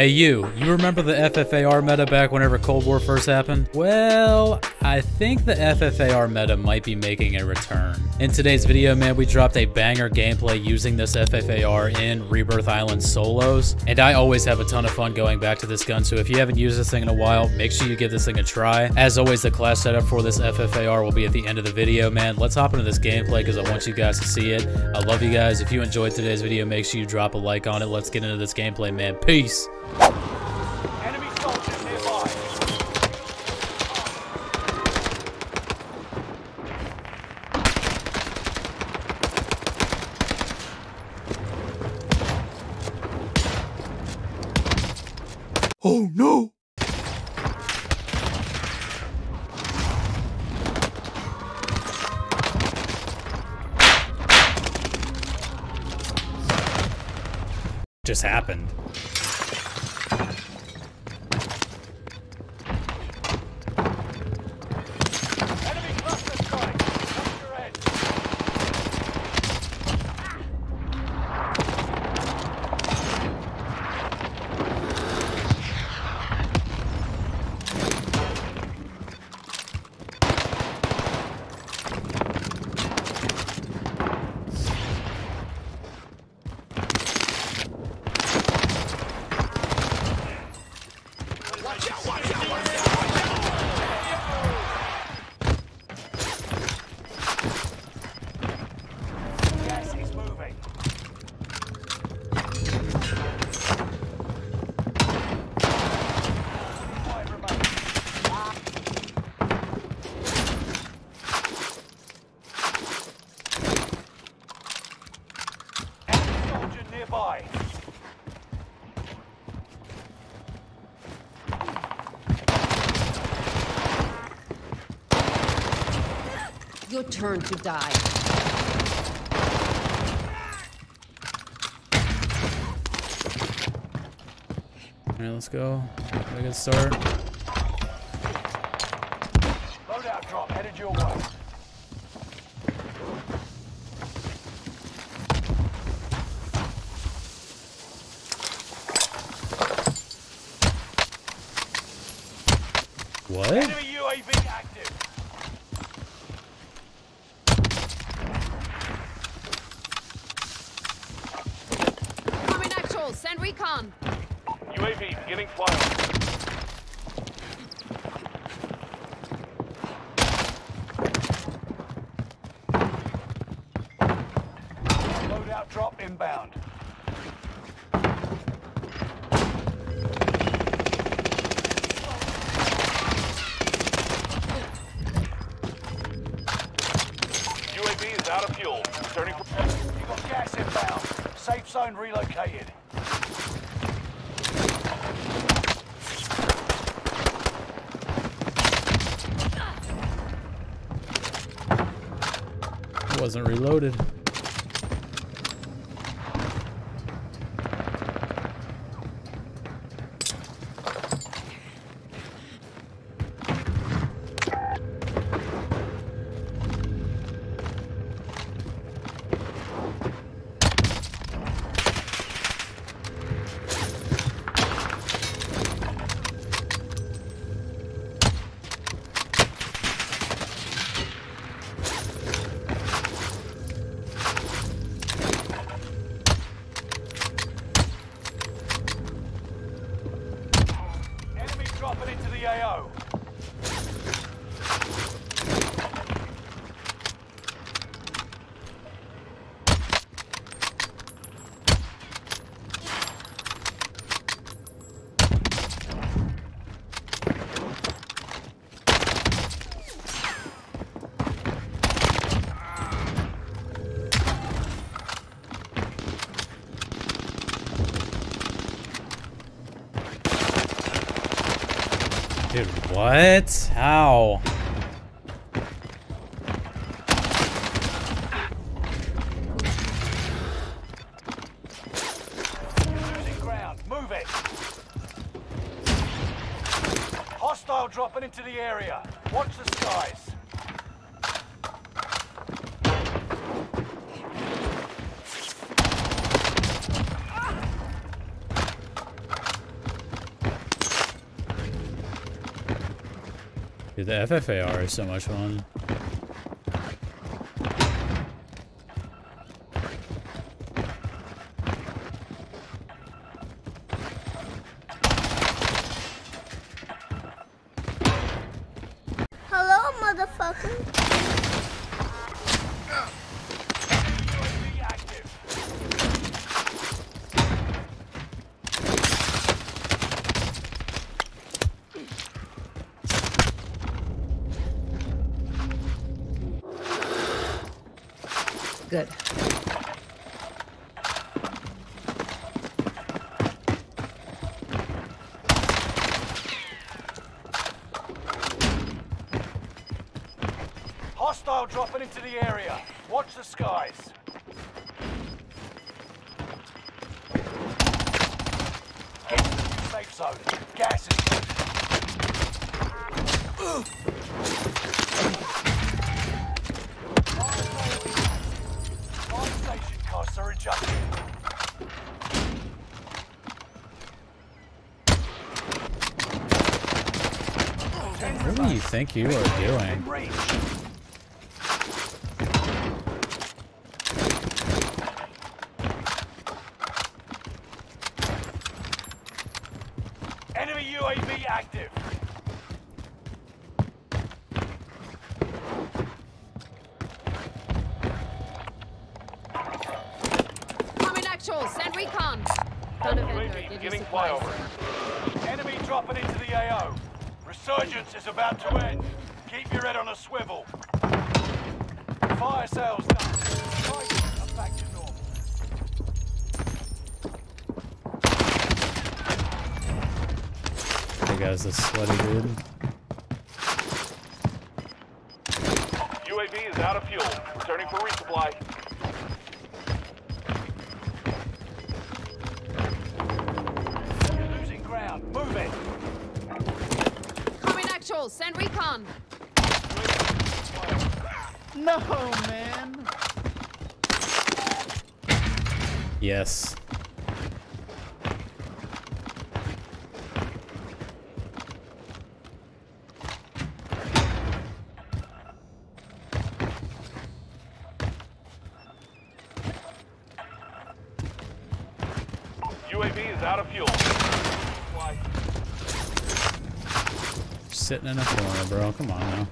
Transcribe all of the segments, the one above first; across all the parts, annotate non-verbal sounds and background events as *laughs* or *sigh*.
Hey you, you remember the FFAR meta back whenever Cold War first happened? Well, I think the FFAR meta might be making a return. In today's video, man, we dropped a banger gameplay using this FFAR in Rebirth Island solos, and I always have a ton of fun going back to this gun, so if you haven't used this thing in a while, make sure you give this thing a try. As always, the class setup for this FFAR will be at the end of the video, man. Let's hop into this gameplay because I want you guys to see it. I love you guys. If you enjoyed today's video, make sure you drop a like on it. Let's get into this gameplay, man. Peace. Oh no! Just happened. Enemy cluster strike. Watch your head. Gas is moving. Five remain. Enemy soldier nearby. Your turn to die. Alright, let's go. Have a good start. Loadout drop headed your way. What? Enemy UAV active. Coming actual, send recon. UAV beginning flyover. Loadout drop inbound. UAV is out of fuel. Turning for... You got gas inbound. Safe zone relocated. Wasn't reloaded. Dropping what? How? Hostile dropping into the area. Watch the skies. Dude, the FFAR is so much fun. Hello, motherfucker. UAV active. Good. Hostile dropping into the area. Watch the skies. Get to the safe zone. Gas is Fire station costs are adjusted. What do you think you are doing? Enemy UAV active. Coming actual. Send recon. UAV beginning flyover. Enemy dropping into the AO. Resurgence is about to end. Keep your head on a swivel. Fire sales guys, this sweaty dude. UAV is out of fuel. Returning for resupply. You're losing ground. Move it. Coming actual. Send recon. No, man. Yes. UAV is out of fuel. Fly. Sitting in a corner, bro. Come on now.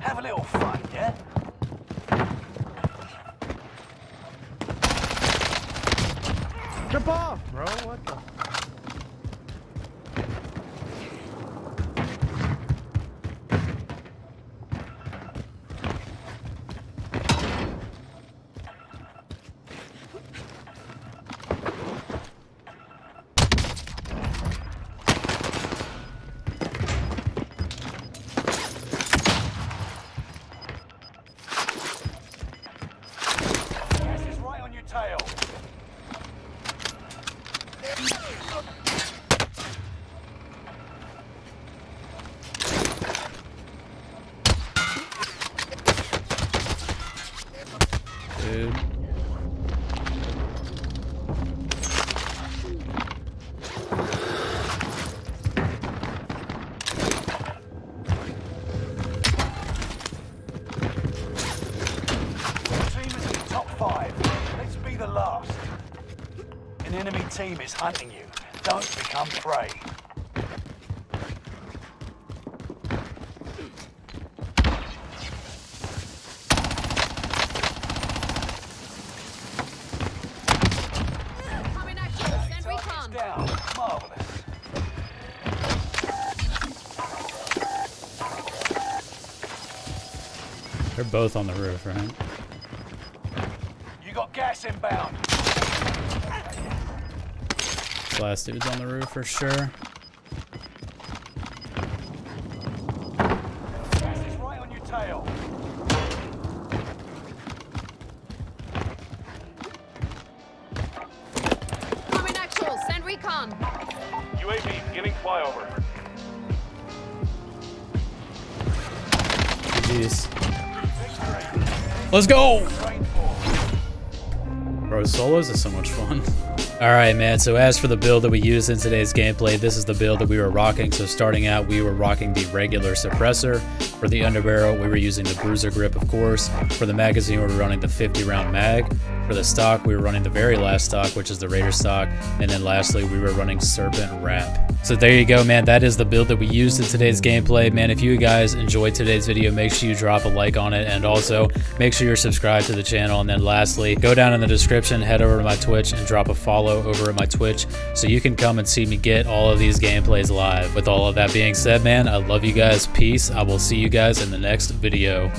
Have a little fun, yeah? Jump off, bro. What the? last. An enemy team is hunting you. Don't become prey. both on the roof, right? You got gas inbound. Last dude's on the roof for sure. Gas is Solos is so much fun. *laughs* Alright man, so as for the build that we used in today's gameplay, this is the build that we were rocking. So starting out, we were rocking the regular suppressor. For the underbarrel, we were using the bruiser grip, of course. For the magazine, we were running the 50 round mag. For the stock, we were running the very last stock, which is the Raider stock. And then lastly, we were running Serpent Wrap. So there you go, man. That is the build that we used in today's gameplay. Man, if you guys enjoyed today's video, make sure you drop a like on it. And also, make sure you're subscribed to the channel. And then lastly, go down in the description, head over to my Twitch, and drop a follow over at my Twitch so you can come and see me get all of these gameplays live. With all of that being said, man, I love you guys. Peace. I will see you guys in the next video.